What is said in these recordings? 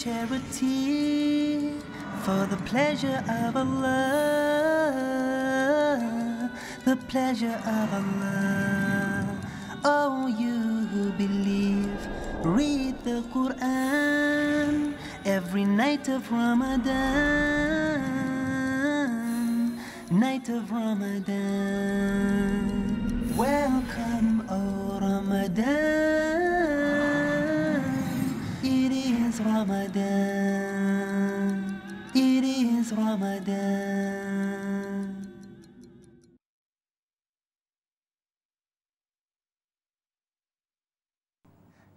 charity for the pleasure of Allah, the pleasure of Allah. Oh, you who believe, read the Quran every night of Ramadan, night of Ramadan. Welcome, O Ramadan. Ramadan. It is Ramadan.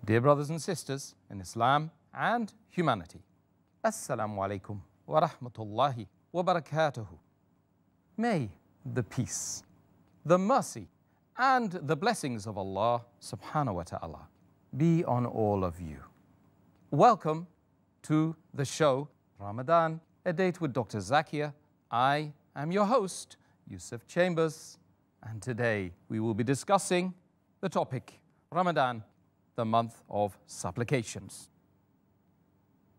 Dear brothers and sisters in Islam and humanity, Assalamu alaikum wa rahmatullahi wa barakatuhu. May the peace, the mercy, and the blessings of Allah subhanahu wa ta'ala be on all of you. Welcome to the show Ramadan, a date with Dr. Zakir. I am your host, Yusuf Chambers, and today we will be discussing the topic Ramadan, the month of supplications.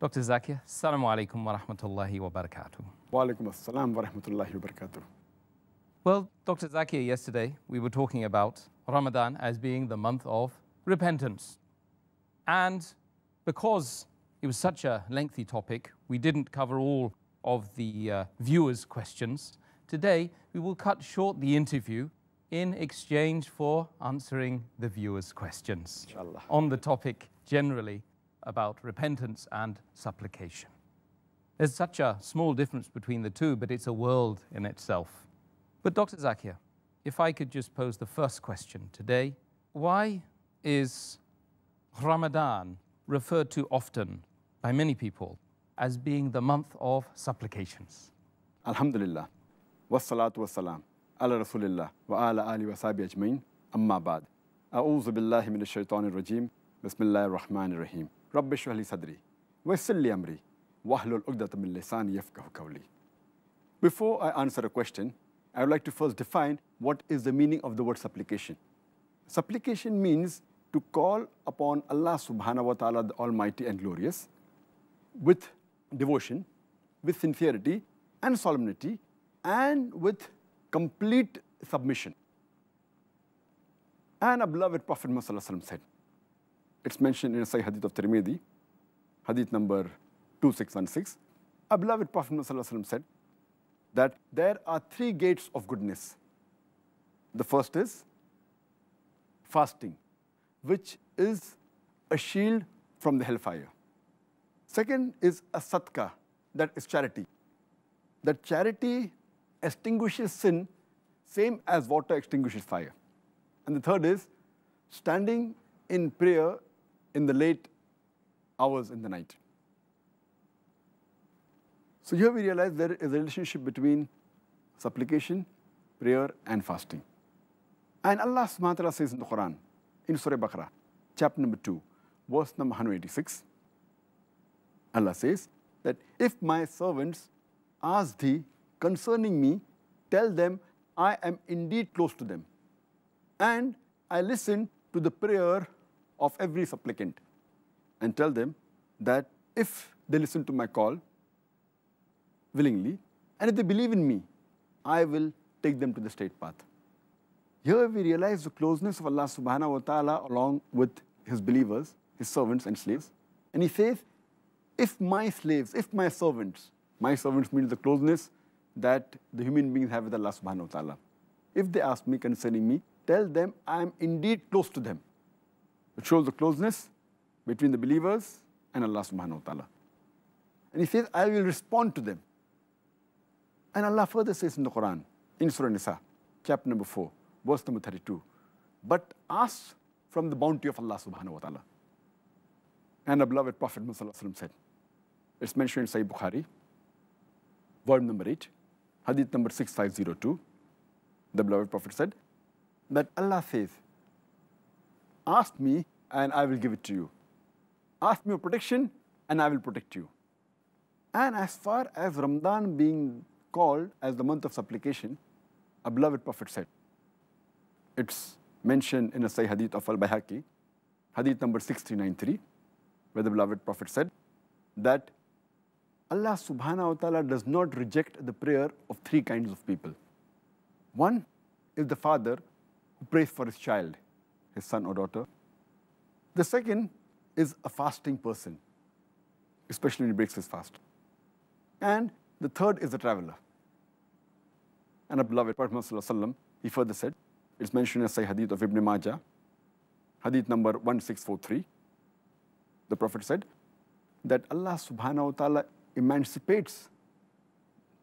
Dr. Zakir, Assalamu alaikum wa rahmatullahi wa barakatuh. Walaikum assalam wa rahmatullahi wa barakatuh. Well, Dr. Zakir, yesterday we were talking about Ramadan as being the month of repentance. And because it was such a lengthy topic, we didn't cover all of the uh, viewers' questions. Today, we will cut short the interview in exchange for answering the viewers' questions Inshallah. on the topic generally about repentance and supplication. There's such a small difference between the two, but it's a world in itself. But Dr. Zakir, if I could just pose the first question today, why is Ramadan referred to often by many people as being the month of supplications? Alhamdulillah. Wassalatu wassalam. Ala Rasulillah wa ala ali wa sahbihi ajmain. Amma ba'd. A'udhu billahi min ash-shaytanir rajim. Bismillahir rahmanir rahim. Rabbi shrah li sadri. wa yassir li amri. Wahlul 'uqdatam min lisani yafqahu qawli. Before I answer a question, I would like to first define what is the meaning of the word supplication. Supplication means to call upon Allah subhanahu wa ta'ala, the Almighty and Glorious, with devotion, with sincerity and solemnity, and with complete submission. And our beloved Prophet Muhammad said, it's mentioned in a Sahih Hadith of Tirmidhi, Hadith number 2616. Our beloved Prophet Muhammad said that there are three gates of goodness. The first is fasting, which is a shield from the hellfire. Second is a sadqa, that is charity. That charity extinguishes sin, same as water extinguishes fire. And the third is standing in prayer in the late hours in the night. So here we realize there is a relationship between supplication, prayer, and fasting. And Allah subhanahu says in the Quran, in Surah Baqarah, chapter number 2, verse number 186, Allah says that if my servants ask thee concerning me, tell them I am indeed close to them. And I listen to the prayer of every supplicant. And tell them that if they listen to my call willingly, and if they believe in me, I will take them to the straight path. Here we realize the closeness of Allah subhanahu wa ta'ala along with his believers, his servants and slaves. And he says, if my slaves, if my servants, my servants means the closeness that the human beings have with Allah subhanahu wa ta'ala. If they ask me concerning me, tell them I am indeed close to them. It shows the closeness between the believers and Allah subhanahu wa ta'ala. And he says, I will respond to them. And Allah further says in the Quran, in Surah Nisa, chapter number 4, verse number 32, but ask from the bounty of Allah subhanahu wa ta'ala. And our beloved Prophet Muhammad said, it's mentioned in Sahih Bukhari, volume number 8, hadith number 6502. The beloved Prophet said that Allah says, Ask me and I will give it to you. Ask me for protection and I will protect you. And as far as Ramadan being called as the month of supplication, a beloved Prophet said, it's mentioned in a Sahih hadith of Al Bayhaqi, hadith number 6393, where the beloved Prophet said that Allah subhanahu wa ta'ala does not reject the prayer of three kinds of people. One is the father who prays for his child, his son or daughter. The second is a fasting person, especially when he breaks his fast. And the third is a traveler. And our beloved Prophet he further said, it's mentioned in Sahih Hadith of Ibn Majah, Hadith number 1643. The Prophet said that Allah subhanahu wa ta'ala emancipates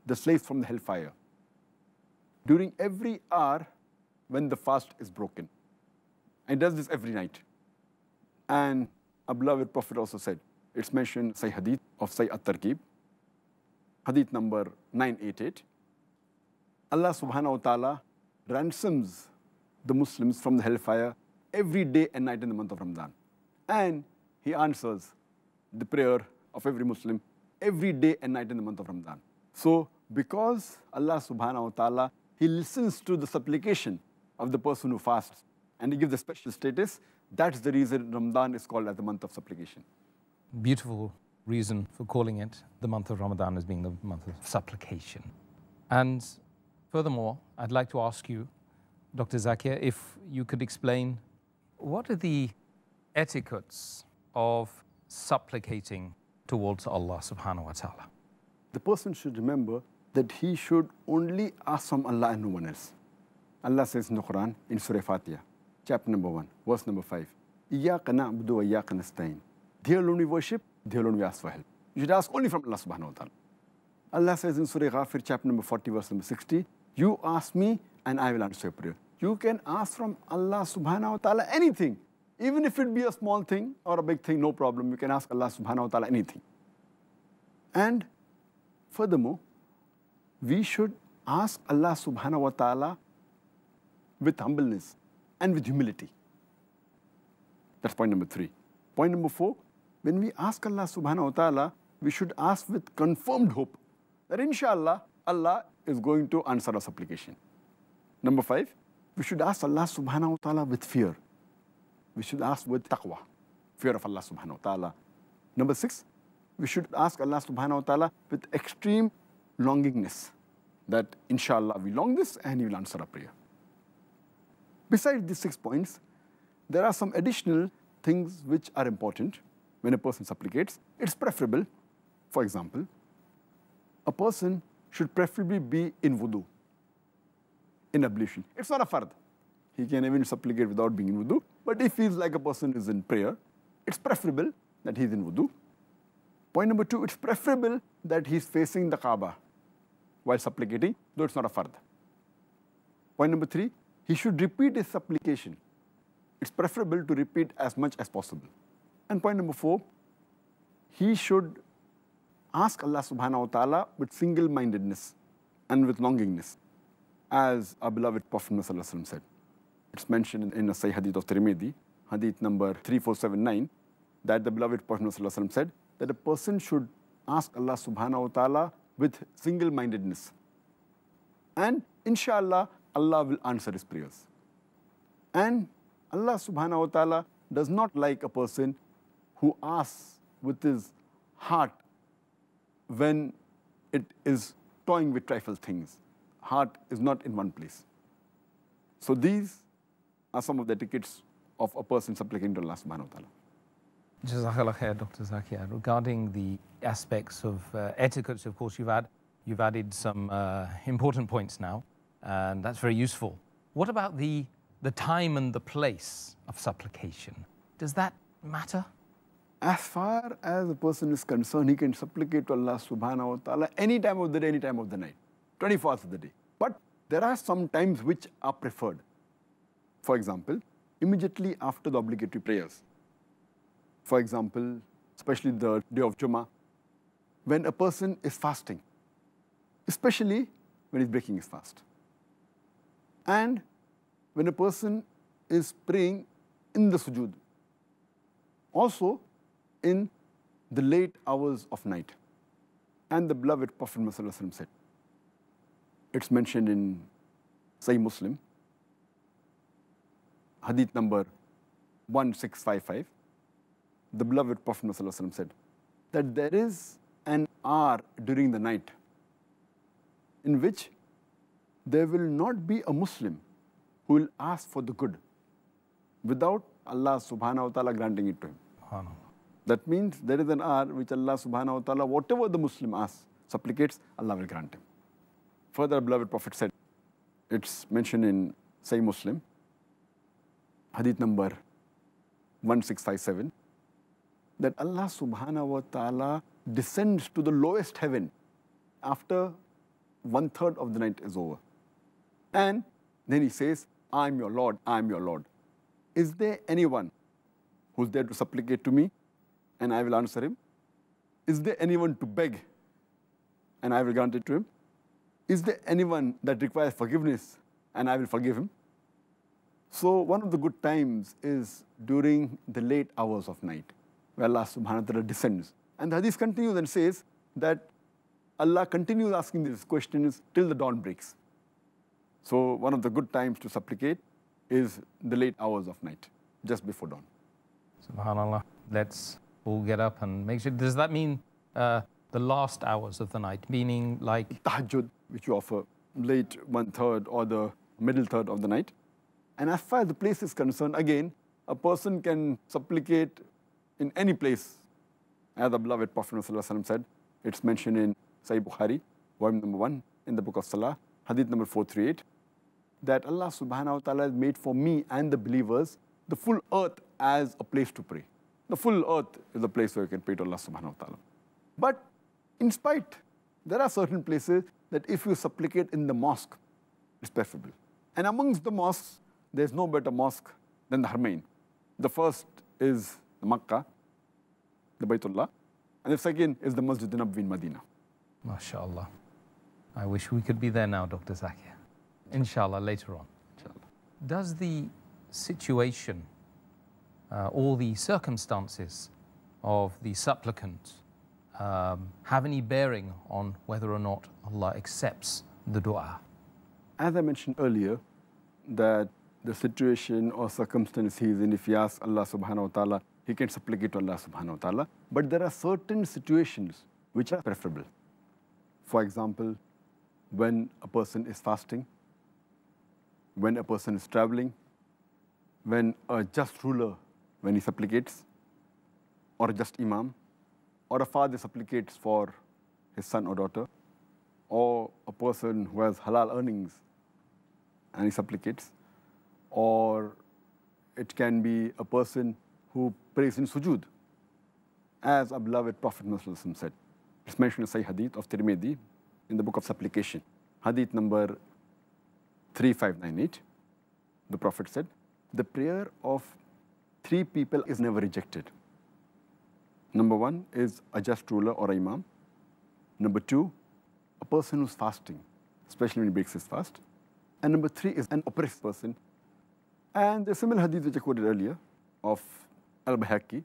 the slaves from the hellfire during every hour when the fast is broken. And does this every night. And our beloved Prophet also said, it's mentioned Sahih Hadith of Sahih At-Targhib, Hadith number 988. Allah subhanahu wa ta'ala ransoms the Muslims from the hellfire every day and night in the month of Ramadan. And he answers the prayer of every Muslim every day and night in the month of Ramadan. So because Allah subhanahu wa ta'ala, he listens to the supplication of the person who fasts and he gives a special status, that's the reason Ramadan is called as the month of supplication. Beautiful reason for calling it the month of Ramadan as being the month of supplication. And furthermore, I'd like to ask you, Dr. Zakir, if you could explain what are the etiquettes of supplicating towards Allah subhanahu wa ta'ala? The person should remember that he should only ask from Allah and no one else. Allah says in the Quran, in Surah Fatiha, chapter number 1, verse number 5, إِيَّاكَ wa وَإِيَّاكَ نَسْتَعِينَ They alone we worship, they alone we ask for help. You should ask only from Allah subhanahu wa ta'ala. Allah says in Surah Ghafir, chapter number 40, verse number 60, You ask me and I will answer your prayer. You can ask from Allah subhanahu wa ta'ala anything. Even if it be a small thing or a big thing, no problem. You can ask Allah subhanahu wa ta'ala anything. And furthermore, we should ask Allah subhanahu wa ta'ala with humbleness and with humility. That's point number three. Point number four, when we ask Allah subhanahu wa ta'ala, we should ask with confirmed hope that inshallah, Allah is going to answer our supplication. Number five, we should ask Allah subhanahu wa ta'ala with fear. We should ask with taqwa, fear of Allah subhanahu wa ta'ala. Number six, we should ask Allah subhanahu wa ta'ala with extreme longingness that inshallah we long this and he will answer our prayer. Besides these six points, there are some additional things which are important when a person supplicates. It's preferable, for example, a person should preferably be in wudu, in ablution. It's not a fard. He can even supplicate without being in wudu. But if he he's like a person is in prayer, it's preferable that he's in wudu. Point number two, it's preferable that he's facing the Kaaba while supplicating, though it's not a fard. Point number three, he should repeat his supplication. It's preferable to repeat as much as possible. And point number four, he should ask Allah subhanahu wa ta'ala with single-mindedness and with longingness, as our beloved Prophet said. It's mentioned in a Sahih Hadith of Tirmidhi, Hadith number 3479, that the beloved Prophet said that a person should ask Allah subhanahu wa ta'ala with single-mindedness. And inshallah, Allah will answer his prayers. And Allah subhanahu wa ta'ala does not like a person who asks with his heart when it is toying with trifle things. Heart is not in one place. So these are some of the tickets of a person supplicating to Allah subhanahu wa ta'ala. Jazakallah khair, Dr. Zakir. Regarding the aspects of uh, etiquette, of course, you've, add, you've added some uh, important points now, and that's very useful. What about the, the time and the place of supplication? Does that matter? As far as a person is concerned, he can supplicate to Allah subhanahu wa ta'ala any time of the day, any time of the night, 24 hours of the day. But there are some times which are preferred. For example, immediately after the obligatory prayers. For example, especially the day of Jummah, when a person is fasting, especially when he's breaking his fast. And when a person is praying in the sujood. Also, in the late hours of night. And the beloved Prophet said, it's mentioned in Sahih Muslim, hadith number 1655, the beloved Prophet Muhammad said, that there is an hour during the night in which there will not be a Muslim who will ask for the good without Allah subhanahu wa ta'ala granting it to him. That means there is an hour which Allah subhanahu wa ta'ala, whatever the Muslim asks, supplicates, Allah will grant him. Further, beloved Prophet said, it's mentioned in Sahih Muslim, hadith number 1657, that Allah subhanahu wa ta'ala descends to the lowest heaven after one third of the night is over. And then he says, I'm your Lord, I'm your Lord. Is there anyone who's there to supplicate to me and I will answer him? Is there anyone to beg and I will grant it to him? Is there anyone that requires forgiveness and I will forgive him? So one of the good times is during the late hours of night, where Allah subhanahu wa ta'ala descends. And the hadith continues and says that Allah continues asking these questions till the dawn breaks. So one of the good times to supplicate is the late hours of night, just before dawn. SubhanAllah. Let's all get up and make sure. Does that mean uh, the last hours of the night? Meaning like, Tahajjud, which you offer late one third or the middle third of the night. And as far as the place is concerned, again, a person can supplicate in any place. As the beloved Prophet said, it's mentioned in Sahih Bukhari, volume number one, in the book of Salah, hadith number 438, that Allah subhanahu wa ta'ala has made for me and the believers the full earth as a place to pray. The full earth is a place where you can pray to Allah subhanahu wa ta'ala. But in spite, there are certain places that if you supplicate in the mosque, it's preferable. And amongst the mosques, there's no better mosque than the Haramain. The first is the Makkah, the Baytullah, and the second is the Masjid Nabawi in Medina. MashaAllah. I wish we could be there now, Dr. Zakir. Inshallah, later on. Inshallah. Does the situation uh, or the circumstances of the supplicant um, have any bearing on whether or not Allah accepts the dua? As I mentioned earlier, that the situation or circumstance in, if he asks Allah subhanahu wa ta'ala, he can supplicate to Allah subhanahu wa ta'ala. But there are certain situations which are preferable. For example, when a person is fasting, when a person is traveling, when a just ruler, when he supplicates, or a just imam, or a father supplicates for his son or daughter, or a person who has halal earnings and he supplicates, or it can be a person who prays in sujood, as our beloved Prophet Muhammad said. It's mentioned in Sahih Hadith of Tirmidhi in the book of supplication, Hadith number 3598. The Prophet said, The prayer of three people is never rejected. Number one is a just ruler or imam. Number two, a person who's fasting, especially when he breaks his fast. And number three is an oppressed person. And the similar hadith which I quoted earlier of Al Bayhaqi,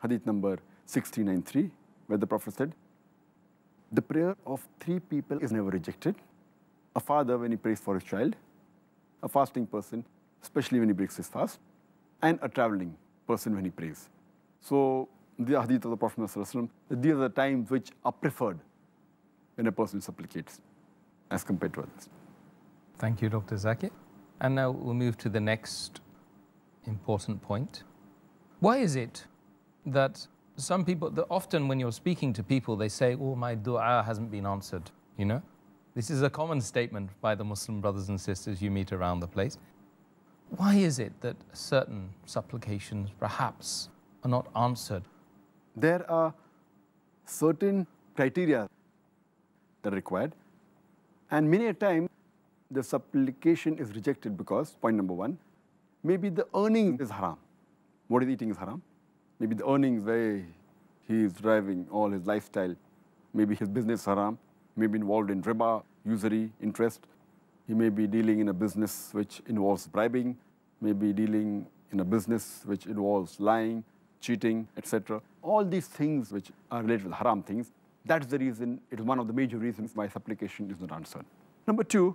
hadith number 1693, where the Prophet said, The prayer of three people is never rejected. A father when he prays for his child, a fasting person, especially when he breaks his fast, and a traveling person when he prays. So, the hadith of the Prophet, these are the times which are preferred when a person supplicates as compared to others. Thank you, Dr. Zakir. And now we'll move to the next important point. Why is it that some people, that often when you're speaking to people, they say, Oh, my dua hasn't been answered, you know? This is a common statement by the Muslim brothers and sisters you meet around the place. Why is it that certain supplications perhaps are not answered? There are certain criteria that are required, and many a time the supplication is rejected because, point number one, maybe the earning is haram. What is eating is haram. Maybe the earnings where he is driving all his lifestyle, maybe his business haram, maybe involved in riba, usury, interest. He may be dealing in a business which involves bribing, maybe dealing in a business which involves lying, cheating, etc. All these things which are related the haram things, that's the reason, it is one of the major reasons why supplication is not answered. Number two,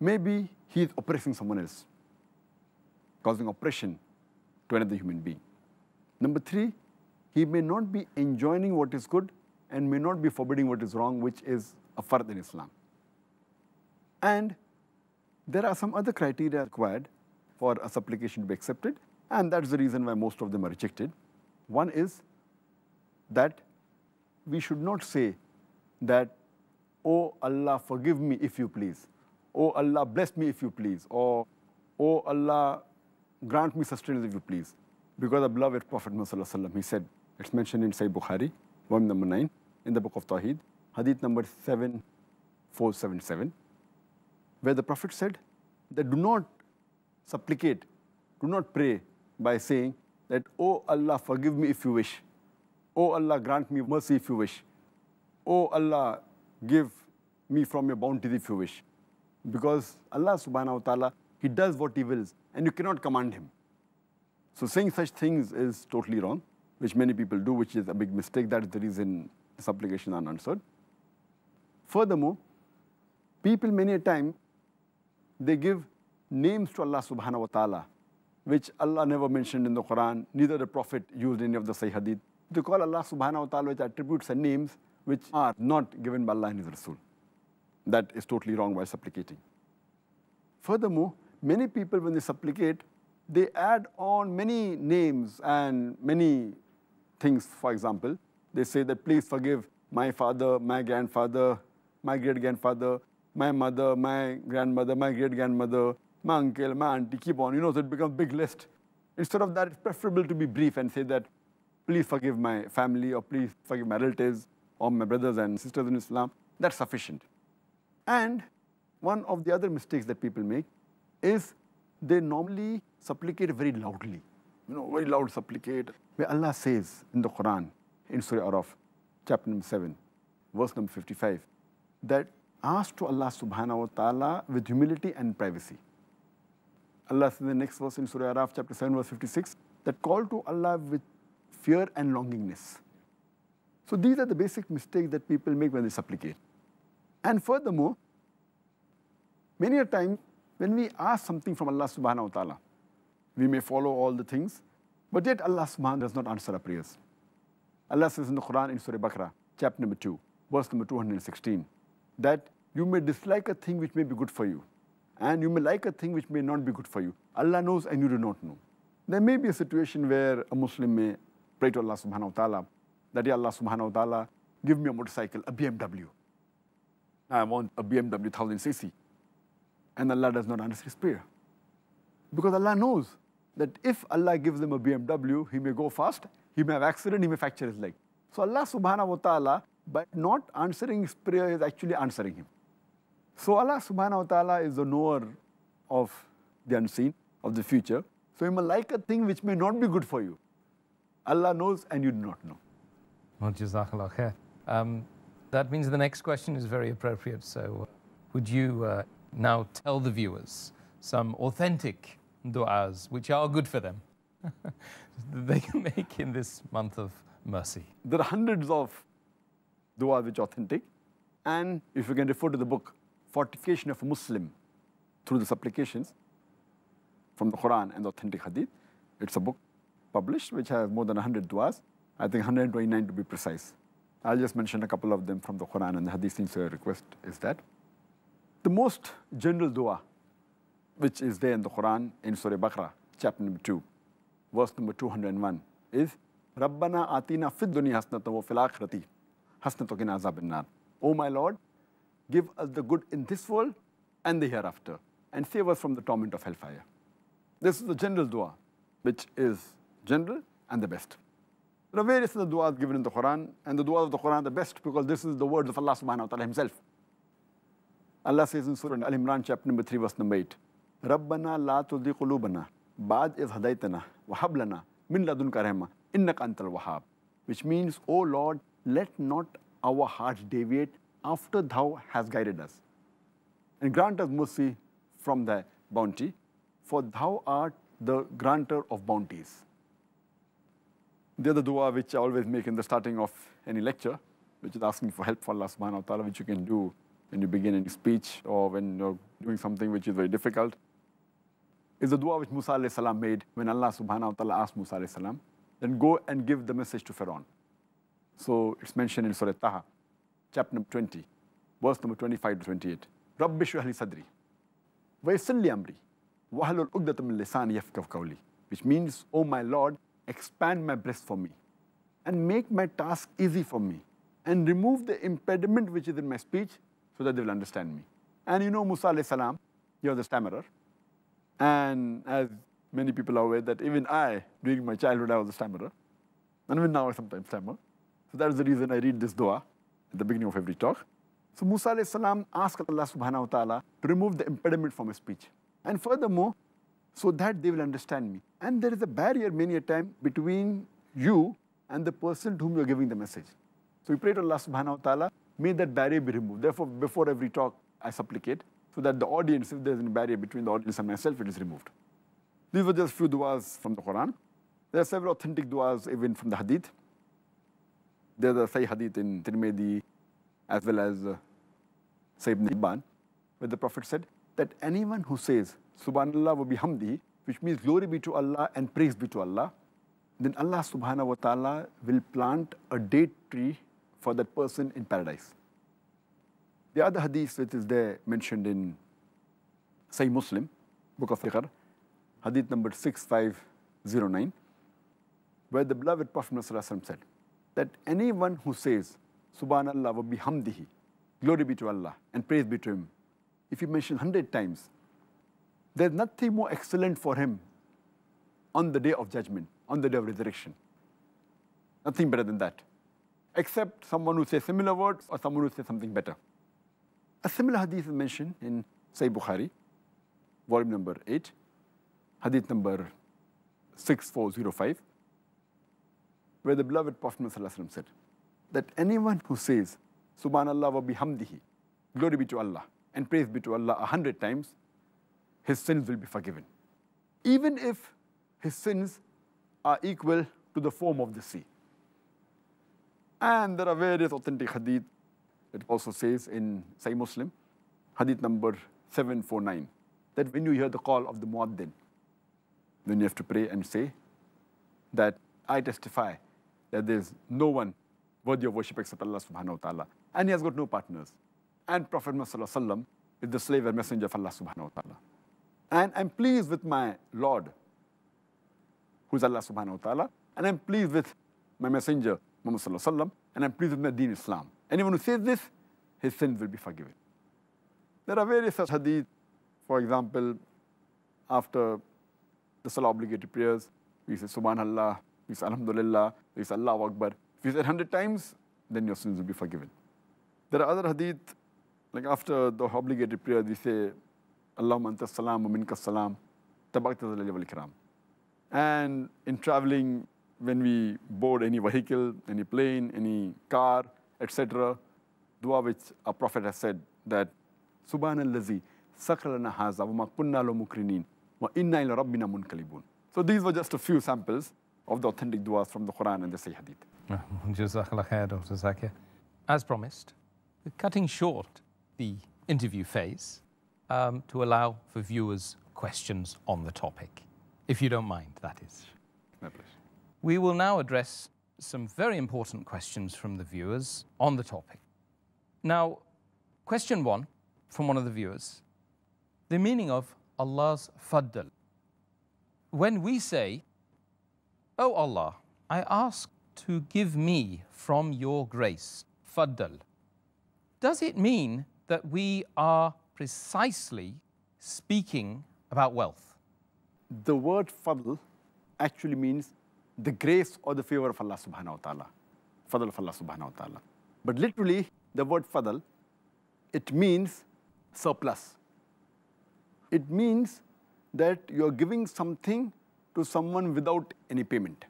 maybe he is oppressing someone else, causing oppression to another human being. Number three, he may not be enjoining what is good and may not be forbidding what is wrong, which is a fard in Islam. And there are some other criteria required for a supplication to be accepted, and that's the reason why most of them are rejected. One is that we should not say that, Oh Allah, forgive me if you please. Oh Allah, bless me if you please. Or, Oh Allah, grant me sustenance if you please. Because the beloved Prophet Muhammad, he said, it's mentioned in Sahih Bukhari, volume number 9, in the book of Tawheed, hadith number 7477, where the Prophet said that do not supplicate, do not pray by saying that, Oh Allah, forgive me if you wish. Oh Allah, grant me mercy if you wish. Oh Allah, give me from your bounty if you wish. Because Allah subhanahu wa ta'ala, He does what He wills, and you cannot command Him. So saying such things is totally wrong, which many people do, which is a big mistake. That is the reason supplication are unanswered. Furthermore, people many a time, they give names to Allah subhanahu wa ta'ala, which Allah never mentioned in the Quran, neither the Prophet used any of the Sahih Hadith. They call Allah subhanahu wa ta'ala with attributes and names which are not given by Allah and His Rasul. That is totally wrong while supplicating. Furthermore, many people when they supplicate, they add on many names and many things. For example, they say that please forgive my father, my grandfather, my great grandfather, my mother, my grandmother, my great grandmother, my uncle, my auntie, keep on. You know, so it becomes big list. Instead of that, it's preferable to be brief and say that please forgive my family or please forgive my relatives or my brothers and sisters in Islam. That's sufficient. And one of the other mistakes that people make is they normally supplicate very loudly. You know, very loud supplicate. Where Allah says in the Quran, in Surah Araf, chapter number 7, verse number 55, that ask to Allah subhanahu wa ta'ala with humility and privacy. Allah says in the next verse in Surah Araf, chapter 7, verse 56, that call to Allah with fear and longingness. So these are the basic mistakes that people make when they supplicate. And furthermore, many a time when we ask something from Allah subhanahu wa ta'ala, we may follow all the things, but yet Allah subhanahu does not answer our prayers. Allah says in the Quran in Surah Baqarah, chapter number 2, verse number 216, that you may dislike a thing which may be good for you, and you may like a thing which may not be good for you. Allah knows and you do not know. There may be a situation where a Muslim may pray to Allah subhanahu wa ta'ala, that Ya Allah subhanahu wa ta'ala, give me a motorcycle, a BMW. I want a BMW 1000cc. And Allah does not answer his prayer. Because Allah knows that if Allah gives him a BMW, he may go fast, he may have accident, he may fracture his leg. So Allah subhanahu wa ta'ala, by not answering his prayer, is actually answering him. So Allah subhanahu wa ta'ala is the knower of the unseen, of the future. So you may like a thing which may not be good for you. Allah knows and you do not know. Jazakallah khair. Um, that means the next question is very appropriate. So, uh, would you uh, now tell the viewers some authentic du'as which are good for them that they can make in this month of mercy? There are hundreds of du'as which are authentic. And if you can refer to the book, Fortification of a Muslim, through the supplications from the Quran and the authentic hadith, it's a book published which has more than 100 du'as. I think 129 to be precise. I'll just mention a couple of them from the Quran and the Hadith since your request is that. The most general dua, which is there in the Quran in Surah Baqarah, chapter number 2, verse number 201, is Rabbana atina fid dunya hasnatan wa fil akhirati hasnatan qina azabin nar. O oh my Lord, give us the good in this world and the hereafter, and save us from the torment of hellfire. This is the general dua, which is general and the best. There are various other du'as given in the Quran, and the du'as of the Quran are the best because this is the words of Allah subhanahu wa ta'ala himself. Allah says in Surah Al Imran, chapter number 3, verse number 8, Rabbana la tudi qulubana, ba'd iz hadaytana, wahablana, min ladunka antal wahab. Which means, O Lord, let not our hearts deviate after thou hast guided us. And grant us mercy from thy bounty, for thou art the granter of bounties. The other dua which I always make in the starting of any lecture, which is asking for help from Allah subhanahu wa ta'ala, which you can do when you begin any speech or when you're doing something which is very difficult, is the dua which Musa alayhi salam made when Allah subhanahu wa ta'ala asked Musa alayhi salam then go and give the message to Pharaoh. So it's mentioned in Surah Taha, chapter number 20, verse number 25 to 28. Rabbi shrah li sadri, wa yassir li amri, wa halul uqdatam min lisani yafqahu qawli. Which means, oh my Lord, expand my breast for me and make my task easy for me and remove the impediment which is in my speech so that they will understand me. And you know Musa alayhi salam, he was a stammerer. And as many people are aware that even I, during my childhood, I was a stammerer. And even now I sometimes stammer. So that is the reason I read this dua at the beginning of every talk. So Musa asked Allah subhanahu wa ta'ala to remove the impediment from his speech. And furthermore, so that they will understand me. And there is a barrier many a time between you and the person to whom you're giving the message. So we pray to Allah subhanahu wa ta'ala, may that barrier be removed. Therefore, before every talk, I supplicate so that the audience, if there's any barrier between the audience and myself, it is removed. These were just few du'as from the Quran. There are several authentic du'as even from the Hadith. There's a Sahih Hadith in Tirmidhi as well as uh, Sayyid Ibn where the Prophet said that anyone who says Subhanallah wa bihamdi, which means glory be to Allah and praise be to Allah, then Allah subhanahu wa ta'ala will plant a date tree for that person in paradise. The other hadith which is there mentioned in Sahih Muslim, Book of Fiqh, hadith number 6509, where the beloved Prophet said that anyone who says Subhanallah wa bihamdihi, glory be to Allah and praise be to Him, if he mentions 100 times, there's nothing more excellent for him on the day of judgment, on the day of resurrection. Nothing better than that. Except someone who says similar words or someone who says something better. A similar hadith is mentioned in Sahih Bukhari, volume number 8, hadith number 6405, where the beloved Prophet said that anyone who says Subhanallah wa bihamdihi, glory be to Allah, and praise be to Allah a hundred times, his sins will be forgiven. Even if his sins are equal to the foam of the sea. And there are various authentic hadith. It also says in Sahih Muslim, hadith number 749, that when you hear the call of the muaddin, then you have to pray and say that I testify that there is no one worthy of worship except Allah subhanahu wa ta'ala. And he has got no partners. And Prophet Muhammad is the slave and messenger of Allah subhanahu wa ta'ala. And I'm pleased with my Lord, who's Allah subhanahu wa ta'ala, and I'm pleased with my messenger, Muhammad alaihi and I'm pleased with my deen Islam. Anyone who says this, his sins will be forgiven. There are various such hadith. For example, after the Salah obligatory prayers, we say Subhanallah, we say Alhamdulillah, we say Allah Akbar. If you say 100 times, then your sins will be forgiven. There are other hadith, like after the obligatory prayer, we say Allahumma anta salam wa minka salam, tabakta. And in traveling, when we board any vehicle, any plane, any car, etc., dua which a prophet has said that Subhanallazi sakralana haza wa ma kunna lo mukrinin wa inna ila rabbina munkalibun. So these were just a few samples of the authentic duas from the Quran and the Sahih Hadith. Jazakallah khair, Dr. Zakir. As promised, cutting short the interview phase um, to allow for viewers questions on the topic, if you don't mind, that is. My pleasure. We will now address some very important questions from the viewers on the topic. Now, question one from one of the viewers the meaning of Allah's faddal. When we say, O Allah, I ask to give me from your grace, faddal, does it mean that we are precisely speaking about wealth? The word fadl actually means the grace or the favor of Allah subhanahu wa ta'ala. Fadl of Allah subhanahu wa ta'ala. But literally, the word fadl, it means surplus. It means that you're giving something to someone without any payment.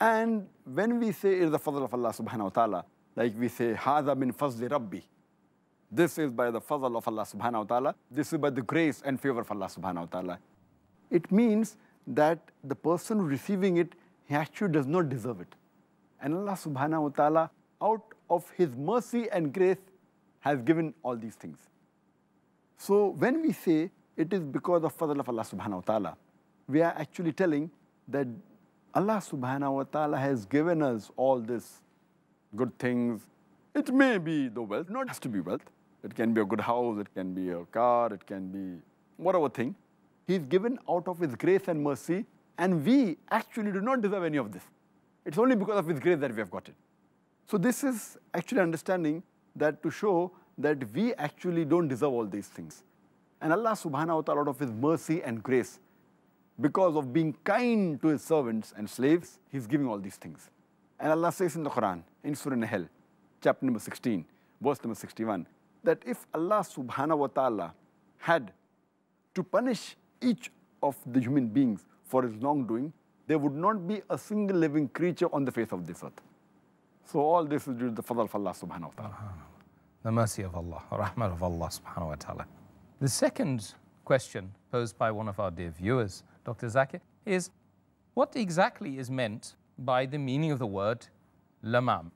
And when we say it is the fadl of Allah subhanahu wa ta'ala, like we say, Hada bin fazli rabbi. This is by the fadl of Allah subhanahu wa ta'ala. This is by the grace and favor of Allah subhanahu wa ta'ala. It means that the person receiving it, he actually does not deserve it. And Allah subhanahu wa ta'ala, out of his mercy and grace, has given all these things. So when we say it is because of fadl of Allah subhanahu wa ta'ala, we are actually telling that Allah subhanahu wa ta'ala has given us all these good things. It may be the wealth, not has to be wealth. It can be a good house, it can be a car, it can be whatever thing. He's given out of His grace and mercy, and we actually do not deserve any of this. It's only because of His grace that we have got it. So this is actually understanding that to show that we actually don't deserve all these things. And Allah subhanahu wa ta'ala out of His mercy and grace, because of being kind to His servants and slaves, He's giving all these things. And Allah says in the Quran, in Surah Nahl, chapter number 16, verse number 61, that if Allah subhanahu wa ta'ala had to punish each of the human beings for his wrongdoing, there would not be a single living creature on the face of this earth. So all this is due to the fadl of Allah subhanahu wa ta'ala. The mercy of Allah, rahmah of Allah subhanahu wa ta'ala. The second question posed by one of our dear viewers, Dr. Zakir, is what exactly is meant by the meaning of the word lamam?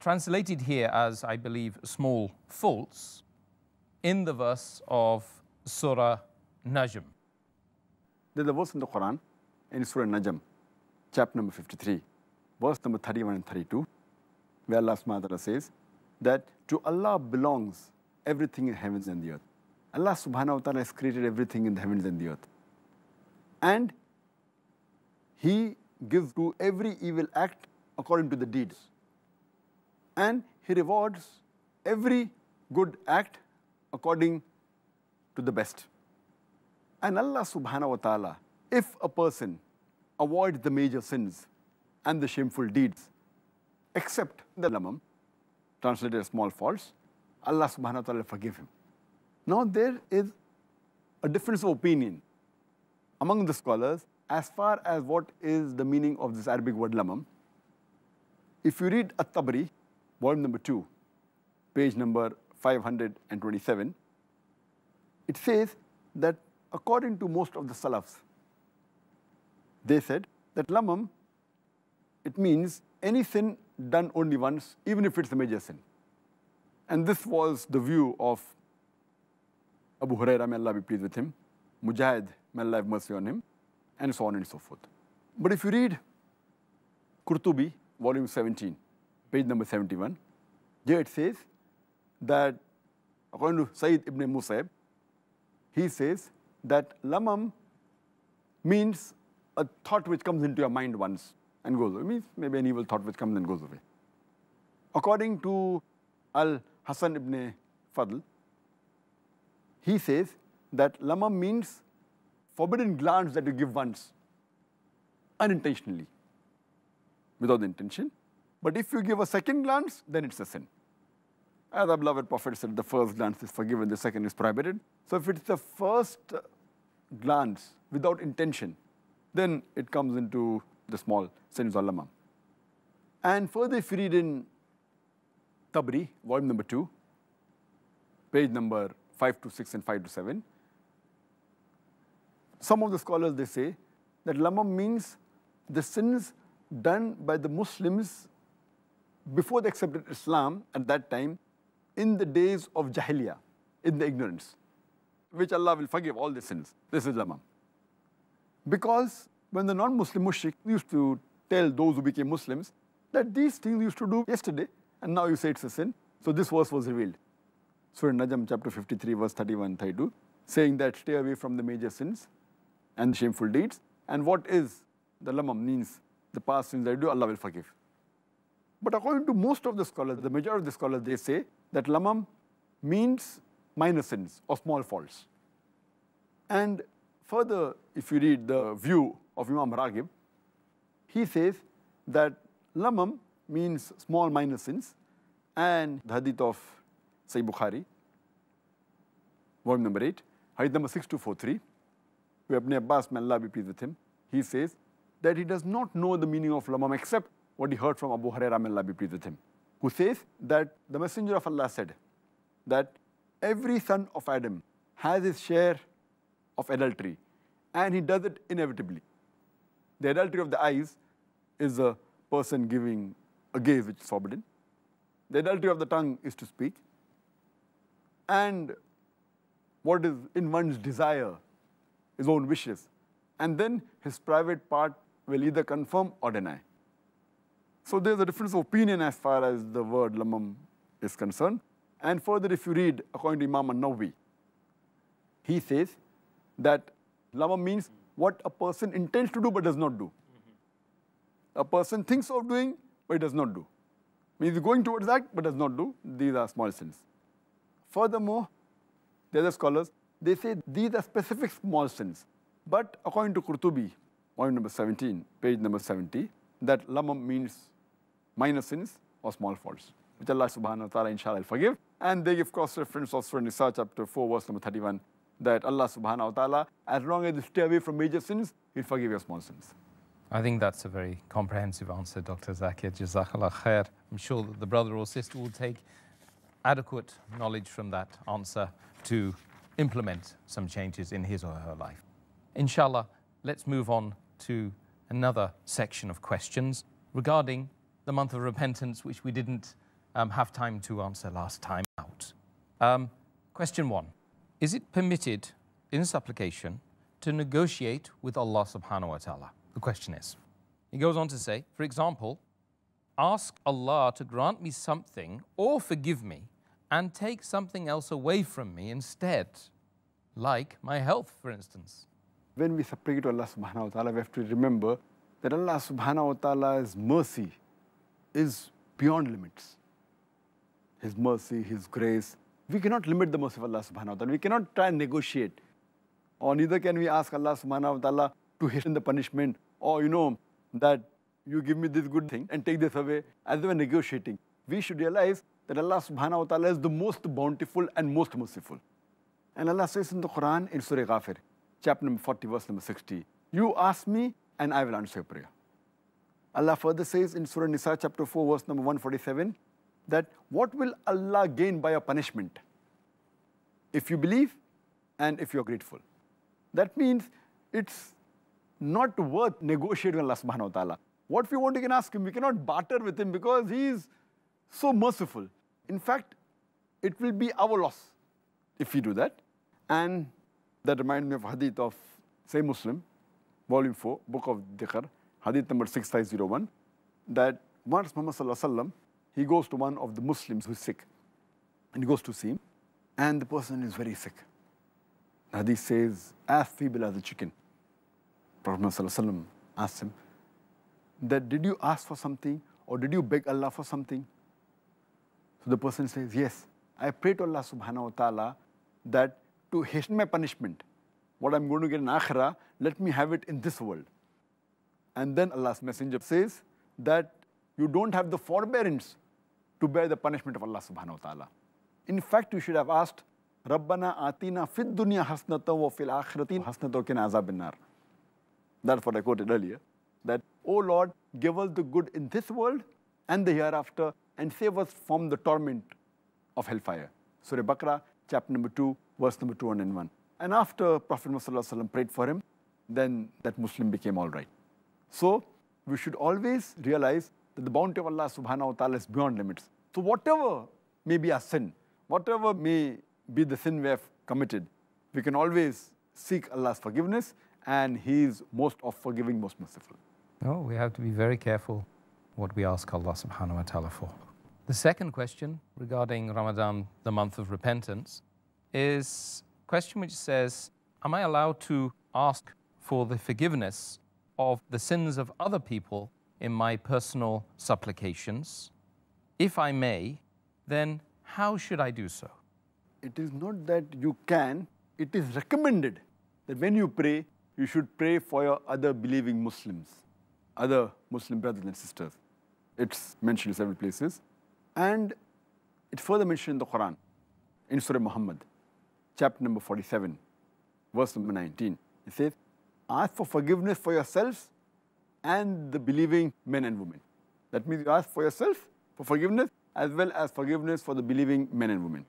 Translated here as, I believe, small faults in the verse of Surah Najm. There's a verse in the Quran, in Surah Najm, chapter number 53, verse number 31 and 32, where Allah subhanahu says that to Allah belongs everything in heavens and the earth. Allah subhanahu wa ta'ala has created everything in the heavens and the earth. And He gives to every evil act according to the deeds. And He rewards every good act according to the best. And Allah subhanahu wa ta'ala, if a person avoids the major sins and the shameful deeds, except the lamam, translated as small faults, Allah subhanahu wa ta'ala forgive him. Now there is a difference of opinion among the scholars as far as what is the meaning of this Arabic word lamam. If you read At-Tabari, volume number 2, page number 527, it says that according to most of the Salafs, they said that lamam, it means any sin done only once, even if it's a major sin. And this was the view of Abu Huraira, may Allah be pleased with him, Mujahid, may Allah have mercy on him, and so on and so forth. But if you read Qurtubi, volume 17, page number 71, here it says that according to Sayyid ibn Musaib, he says that lamam means a thought which comes into your mind once and goes away. It means maybe an evil thought which comes and goes away. According to Al Hasan ibn Fadl, he says that lamam means forbidden glance that you give once unintentionally, without the intention. But if you give a second glance, then it's a sin. As our beloved Prophet said, the first glance is forgiven, the second is prohibited. So if it's the first glance without intention, then it comes into the small sins or. And further, if you read in Tabari, volume number 2, page number 5 to 6 and 5 to 7, some of the scholars, they say that lamam means the sins done by the Muslims before they accepted Islam at that time in the days of Jahiliyyah, in the ignorance, which Allah will forgive all the sins. This is lamam. Because when the non-Muslim mushrik used to tell those who became Muslims that these things you used to do yesterday, and now you say it's a sin. So this verse was revealed. Surah Najm chapter 53 verse 31 32, saying that stay away from the major sins and shameful deeds. And what is the lamam means the past sins I do, Allah will forgive. But according to most of the scholars, the majority of the scholars, they say that lamam means minor sins or small faults. And further, if you read the view of Imam Raghib, he says that lamam means small minor sins and the hadith of Sahih Bukhari, volume number 8, hadith number 6243, where Ibn Abbas, may Allah be pleased with him, he says that he does not know the meaning of lamam except what he heard from Abu Hurairah, may Allah be pleased with him, who says that the Messenger of Allah said that every son of Adam has his share of adultery and he does it inevitably. The adultery of the eyes is a person giving a gaze which is forbidden. The adultery of the tongue is to speak. And what is in one's desire, his own wishes. And then his private part will either confirm or deny. So there's a difference of opinion as far as the word lamam is concerned. And further, if you read according to Imam An-Nawawi, he says that lamam means what a person intends to do but does not do. A person thinks of doing but does not do. Means going towards that but does not do. These are small sins. Furthermore, the other scholars, they say these are specific small sins. But according to Qurtubi, point number 17, page number 70, that lamam means minor sins or small faults, which Allah subhanahu wa ta'ala inshallah will forgive. And they give cross reference also in Nisa chapter 4, verse number 31, that Allah subhanahu wa ta'ala, as long as you stay away from major sins, He'll forgive your small sins. I think that's a very comprehensive answer, Dr. Zakir. Jazakallah khair. I'm sure that the brother or sister will take adequate knowledge from that answer to implement some changes in his or her life. Inshallah, let's move on to another section of questions regarding the month of repentance, which we didn't um, have time to answer last time out. Um, question one Is it permitted in supplication to negotiate with Allah subhanahu wa ta'ala? The question is. He goes on to say, for example, ask Allah to grant me something or forgive me and take something else away from me instead, like my health, for instance. When we supplicate to Allah subhanahu wa ta'ala, we have to remember that Allah subhanahu wa ta'ala's mercy is beyond limits. His mercy, His grace. We cannot limit the mercy of Allah subhanahu wa ta'ala. We cannot try and negotiate. Or neither can we ask Allah subhanahu wa ta'ala to hasten the punishment or, you know, that you give me this good thing and take this away as we are negotiating. We should realize that Allah subhanahu wa ta'ala is the most bountiful and most merciful. And Allah says in the Quran in Surah Ghafir, chapter number 40, verse number 60, You ask me and I will answer your prayer. Allah further says in Surah Nisa, chapter 4, verse number 147, that what will Allah gain by a punishment? If you believe and if you're grateful. That means it's not worth negotiating with Allah subhanahu wa ta'ala. What we want, we can ask him. We cannot barter with him because he is so merciful. In fact, it will be our loss if we do that. And that reminds me of hadith of Sahih Muslim, volume 4, book of Dhikr, hadith number 6501, that once Muhammad wasallam, he goes to one of the Muslims who's sick, and he goes to see him, and the person is very sick. The hadith says, as feeble as a chicken. Prophet Muhammad asked him, that did you ask for something or did you beg Allah for something? So the person says, yes, I pray to Allah subhanahu wa ta'ala that to hasten my punishment, what I'm going to get in akhirah, let me have it in this world. And then Allah's messenger says that you don't have the forbearance to bear the punishment of Allah subhanahu wa ta'ala. In fact, you should have asked, Rabbana atina fid dunya hasnatan wa fil akhirati. That's what I quoted earlier. That, oh Lord, give us the good in this world and the hereafter and save us from the torment of hellfire. Surah Baqarah, chapter number 2, verse number 201. And after Prophet Muhammad prayed for him, then that Muslim became all right. So we should always realize that the bounty of Allah subhanahu wa ta'ala is beyond limits. So whatever may be a sin, whatever may be the sin we have committed, we can always seek Allah's forgiveness and He is most of forgiving, most merciful. No, we have to be very careful what we ask Allah subhanahu wa ta'ala for. The second question regarding Ramadan, the month of repentance, is a question which says, Am I allowed to ask for the forgiveness of the sins of other people in my personal supplications? If I may, then how should I do so? It is not that you can, it is recommended that when you pray, you should pray for your other believing Muslims, other Muslim brothers and sisters. It's mentioned in several places. And it's further mentioned in the Quran, in Surah Muhammad, chapter number 47, verse number 19. It says, Ask for forgiveness for yourselves and the believing men and women. That means you ask for yourself for forgiveness as well as forgiveness for the believing men and women.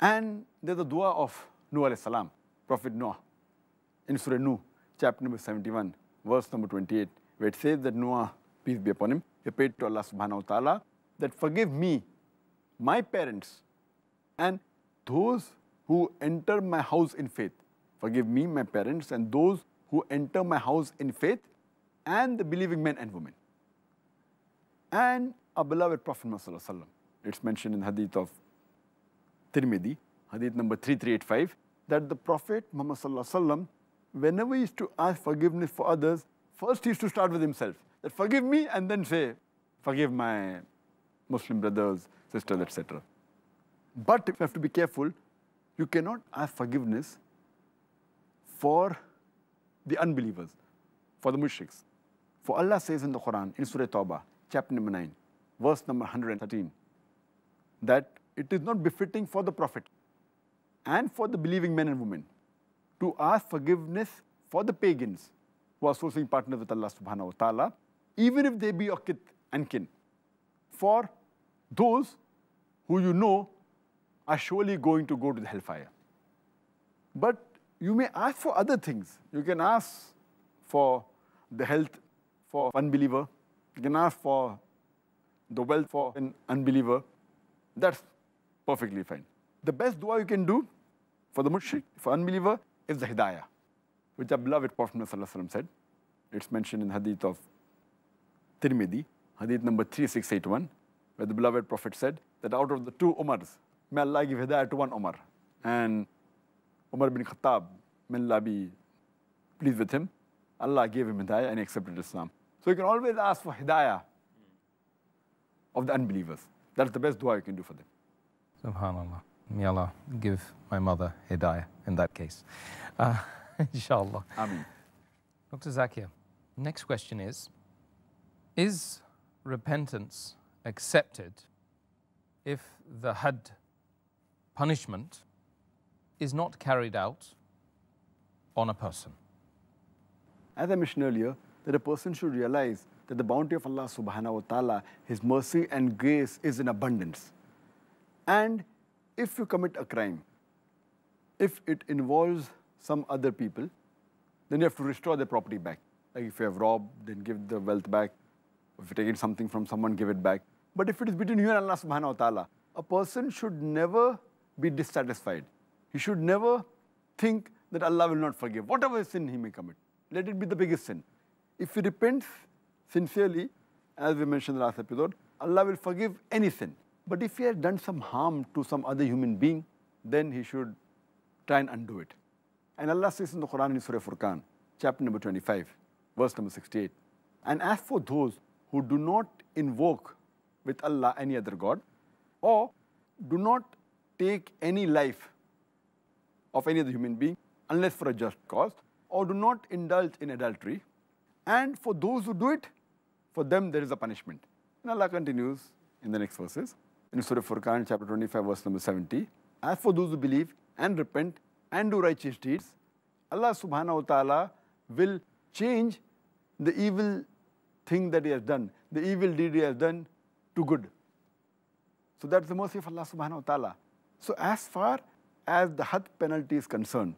And there's a dua of Nuh alayhi salam, Prophet Noah, in Surah Nuh, chapter number 71, verse number 28, where it says that Noah, peace be upon him, he prayed to Allah subhanahu wa ta'ala that forgive me, my parents, and those who enter my house in faith. Forgive me, my parents, and those who enter my house in faith, and the believing men and women. And our beloved Prophet Muhammad. It's mentioned in hadith of Tirmidhi, hadith number 3385, that the Prophet Muhammad whenever he used to ask forgiveness for others, first he used to start with himself. That forgive me and then say, forgive my Muslim brothers, sisters, etc. But you have to be careful. You cannot ask forgiveness for the unbelievers, for the mushriks. For Allah says in the Quran, in Surah Tawbah, chapter number 9, verse number 113, that it is not befitting for the Prophet and for the believing men and women to ask forgiveness for the pagans who are associating partners with Allah subhanahu wa ta'ala, even if they be your kith and kin. For those who you know are surely going to go to the hellfire. But you may ask for other things. You can ask for the health for unbeliever. You can ask for the wealth for an unbeliever. That's perfectly fine. The best dua you can do for the mushrik, for unbeliever, is the hidayah, which our beloved Prophet said. It's mentioned in hadith of Tirmidhi, hadith number 3681, where the beloved Prophet said that out of the two Umars, may Allah give hidayah to one Umar. And Umar bin Khattab, may Allah be pleased with him, Allah gave him hidayah and he accepted Islam. So you can always ask for hidayah of the unbelievers. That's the best dua you can do for them. Subhanallah. May Allah give my mother hidayah in that case. Uh, inshallah. Ameen. Dr. Zakir, next question is Is repentance accepted if the had punishment is not carried out on a person? As I mentioned earlier, that a person should realize that the bounty of Allah subhanahu wa ta'ala, His mercy and grace is in abundance. And if you commit a crime, if it involves some other people, then you have to restore their property back. Like if you have robbed, then give the wealth back. If you taken something from someone, give it back. But if it is between you and Allah subhanahu wa ta'ala, a person should never be dissatisfied. He should never think that Allah will not forgive. Whatever sin he may commit, let it be the biggest sin. If he repents sincerely, as we mentioned in the last episode, Allah will forgive any sin. But if he has done some harm to some other human being, then he should try and undo it. And Allah says in the Quran in Surah Furqan, chapter number 25, verse number 68, and as for those who do not invoke with Allah any other God, or do not take any life of any other human being unless for a just cause, or do not indulge in adultery, and for those who do it, for them there is a punishment. And Allah continues in the next verses. In Surah Furqan, chapter 25, verse number 70, as for those who believe and repent and do righteous deeds, Allah subhanahu wa ta'ala will change the evil thing that he has done, the evil deed he has done to good. So that's the mercy of Allah subhanahu wa ta'ala. So as far as the had penalty is concerned,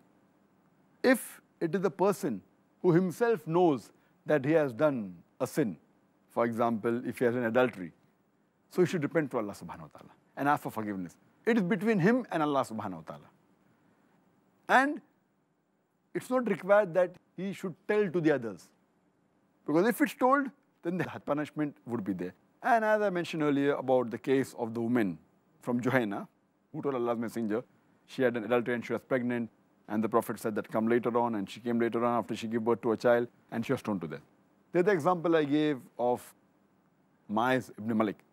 if it is a person who himself knows that he has done a sin, for example, if he has an adultery, so he should repent to Allah subhanahu wa ta'ala and ask for forgiveness. It is between him and Allah subhanahu wa ta'ala. And it's not required that he should tell to the others. Because if it's told, then the punishment would be there. And as I mentioned earlier about the case of the woman from Juhaina, who told Allah's messenger, she had an adultery and she was pregnant, and the Prophet said that come later on, and she came later on after she gave birth to a child, and she was stoned to death. There's the example I gave of Maiz ibn Malik,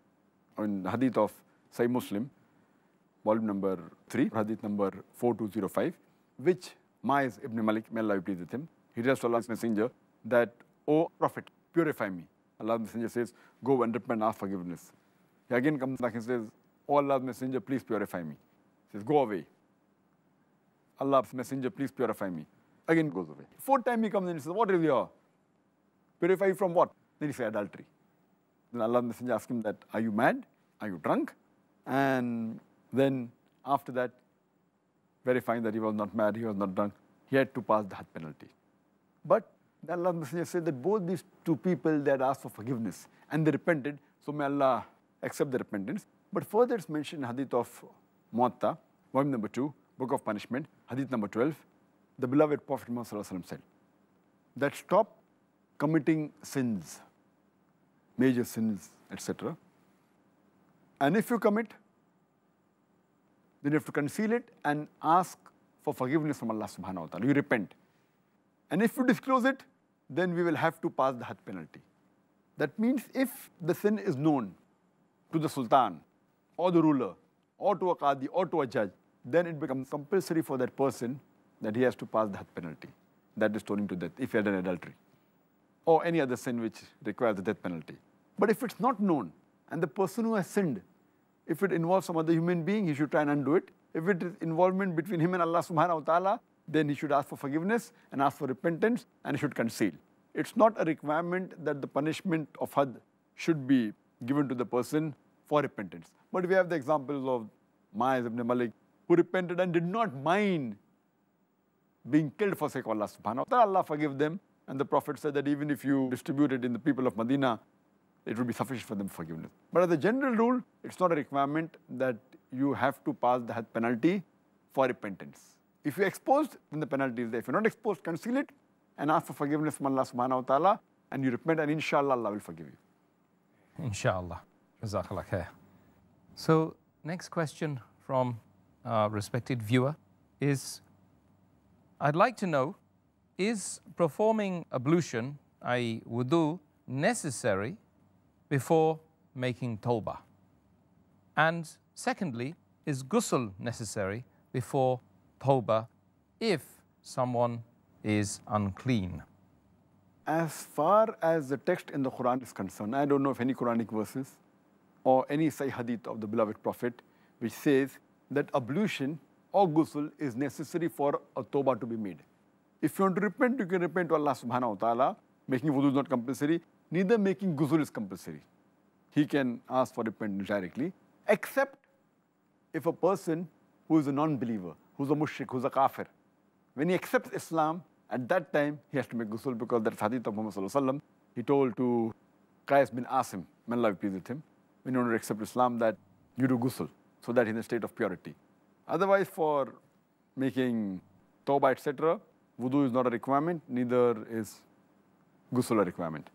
in hadith of Sahih Muslim, volume number 3, hadith number 4205, which Maiz ibn Malik, may Allah be pleased with him, he tells Allah's messenger that, O Prophet, purify me. Allah's messenger says, go and repent and ask forgiveness. He again comes back and says, O Allah's messenger, please purify me. He says, go away. Allah's messenger, please purify me. Again goes away. Fourth time he comes and he says, what is your? Purify from what? Then he says, adultery. Then Allah's messenger asked him that, are you mad? Are you drunk? And then after that, verifying that he was not mad, he was not drunk, he had to pass the had penalty. But Allah's messenger said that both these two people, they had asked for forgiveness and they repented, so may Allah accept the repentance. But further it's mentioned in hadith of Muwatta, volume number 2, book of punishment, hadith number 12, the beloved Prophet Muhammad said that stop committing sins, major sins, etc. And if you commit, then you have to conceal it and ask for forgiveness from Allah subhanahu wa ta'ala. You repent. And if you disclose it, then we will have to pass the had penalty. That means if the sin is known to the sultan or the ruler or to a qadi or to a judge, then it becomes compulsory for that person that he has to pass the had penalty. That is stoning to death if he had an adultery or any other sin which requires the death penalty. But if it's not known and the person who has sinned, if it involves some other human being, he should try and undo it. If it is involvement between him and Allah subhanahu wa ta'ala, then he should ask for forgiveness and ask for repentance and he should conceal. It's not a requirement that the punishment of had should be given to the person for repentance. But we have the examples of Ma'az ibn Malik who repented and did not mind being killed for sake of Allah subhanahu wa ta'ala. Allah forgive them. And the Prophet said that even if you distribute it in the people of Medina, it would be sufficient for them forgiveness. But as a general rule, it's not a requirement that you have to pass the penalty for repentance. If you're exposed, then the penalty is there. If you're not exposed, conceal it and ask for forgiveness from Allah subhanahu wa ta'ala and you repent and inshallah Allah will forgive you. Inshallah. Jazakallah khair. So, next question from our respected viewer is I'd like to know is performing ablution, i.e., wudu, necessary before making tawbah? And secondly, is ghusl necessary before tawbah if someone is unclean? As far as the text in the Quran is concerned, I don't know of any Quranic verses or any Sahih hadith of the beloved Prophet which says that ablution or ghusl is necessary for a tawbah to be made. If you want to repent, you can repent to Allah subhanahu wa ta'ala. Making wudu is not compulsory. Neither making ghusl is compulsory. He can ask for repentance directly, except if a person who is a non-believer, who's a mushrik, who's a kafir, when he accepts Islam, at that time he has to make ghusl because that's hadith of Muhammad. He told to Qais bin Asim, may Allah be with him, when you want to accept Islam, that you do ghusl, so that he's in a state of purity. Otherwise, for making tawbah, etc., wudu is not a requirement, neither is ghusl a requirement.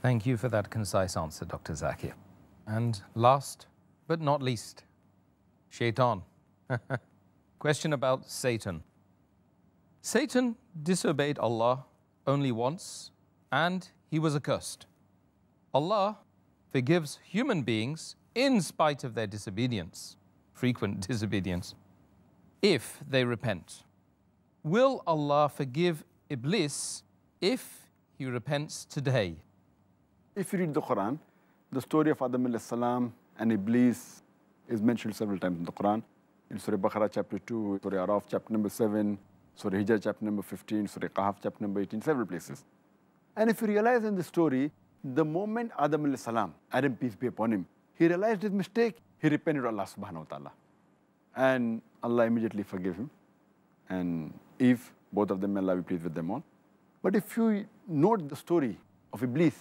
Thank you for that concise answer, Dr. Zakir. And last but not least, Shaitan. Question about Satan. Satan disobeyed Allah only once and he was accursed. Allah forgives human beings in spite of their disobedience, frequent disobedience, if they repent. Will Allah forgive Iblis if he repents today? If you read the Quran, the story of Adam salam and Iblis is mentioned several times in the Quran. In Surah Baqarah chapter 2, Surah Araf chapter number 7, Surah Hijr chapter number 15, Surah Kahf chapter number 18, several places. And if you realize in the story, the moment Adam salam, Adam peace be upon him, he realized his mistake, he repented to Allah subhanahu wa ta'ala. And Allah immediately forgave him. And Eve, both of them, Allah be pleased with them all. But if you note the story of Iblis,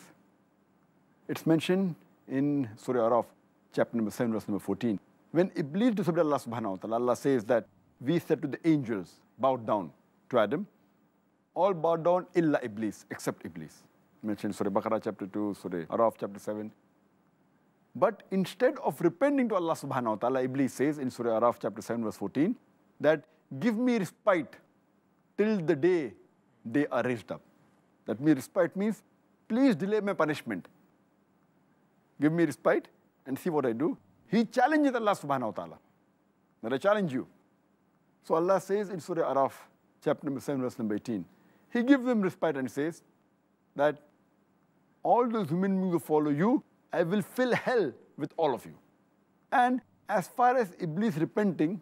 it's mentioned in Surah Araf, chapter number 7, verse number 14. When Iblis disobeyed Allah subhanahu wa ta'ala, Allah says that we said to the angels, bow down to Adam. All bow down illa Iblis, except Iblis. Mentioned Surah Baqarah chapter 2, Surah Araf chapter 7. But instead of repenting to Allah subhanahu wa ta'ala, Iblis says in Surah Araf chapter 7, verse 14, that give me respite till the day they are raised up. That means respite means please delay my punishment. Give me respite and see what I do. He challenges Allah subhanahu wa ta'ala. That I challenge you. So Allah says in Surah Araf, chapter number 7, verse number 18, He gives them respite and says that all those human beings who follow you, I will fill hell with all of you. And as far as Iblis repenting,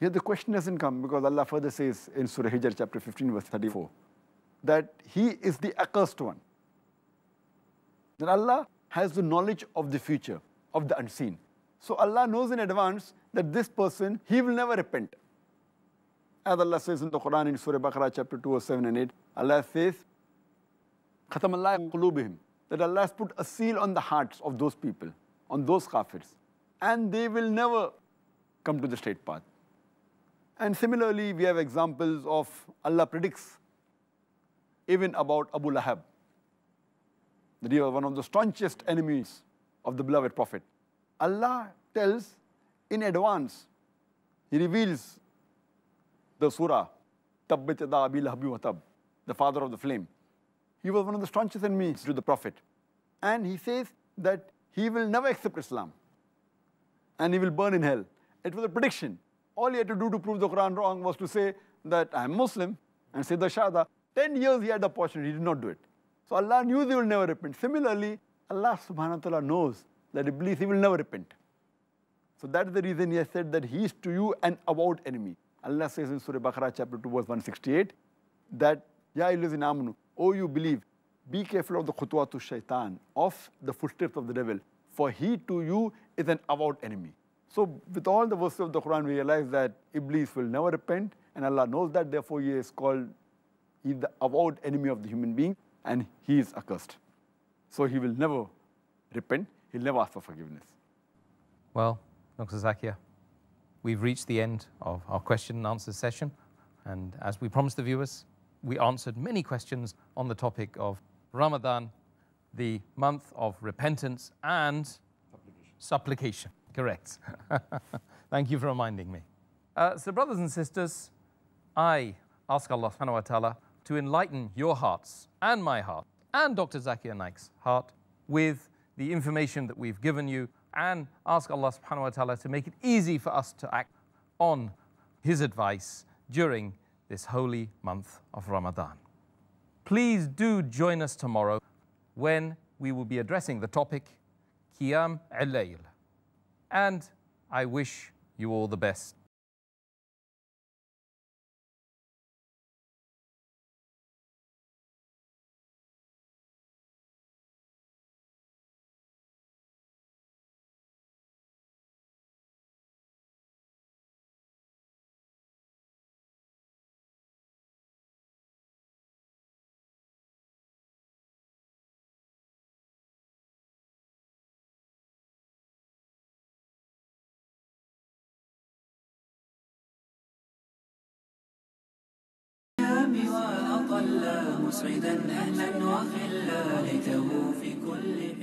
here the question doesn't come because Allah further says in Surah Hijr chapter 15 verse 34 that he is the accursed one. That Allah has the knowledge of the future, of the unseen. So Allah knows in advance that this person, he will never repent. As Allah says in the Quran in Surah Baqarah chapter 2 verse 7 and 8, Allah says, Khatam Allah that Allah has put a seal on the hearts of those people, on those kafirs, and they will never come to the straight path. And similarly, we have examples of Allah predicts even about Abu Lahab, that he was one of the staunchest enemies of the beloved Prophet. Allah tells in advance, He reveals the surah, Tabbat tab, the father of the flame. He was one of the staunchest enemies to the Prophet. And he says that he will never accept Islam and he will burn in hell. It was a prediction. All he had to do to prove the Quran wrong was to say that I'm Muslim and say the Shahada. Ten years he had the opportunity, he did not do it. So Allah knew they will never repent. Similarly, Allah subhanahu wa ta'ala knows that Iblis, he will never repent. So that is the reason he has said that he is to you an avowed enemy. Allah says in Surah Baqarah chapter 2 verse 168 that Ya ayyuhallazina amanu, O you believe, be careful of the khutwatu shaitan, of the footsteps of the devil, for he to you is an avowed enemy. So with all the verses of the Quran, we realize that Iblis will never repent, and Allah knows that, therefore he is called, the avowed enemy of the human being, and he is accursed. So he will never repent, he'll never ask for forgiveness. Well, Dr. Zakir, we've reached the end of our question and answer session. And as we promised the viewers, we answered many questions on the topic of Ramadan, the month of repentance and supplication. Correct. Thank you for reminding me. Uh, so, brothers and sisters, I ask Allah subhanahu wa ta'ala to enlighten your hearts and my heart and Dr. Zakir Naik's heart with the information that we've given you and ask Allah subhanahu wa ta'ala to make it easy for us to act on His advice during this holy month of Ramadan. Please do join us tomorrow when we will be addressing the topic Qiyam al-Layl. And I wish you all the best. مسعدا أهلا وخلا ليته في كل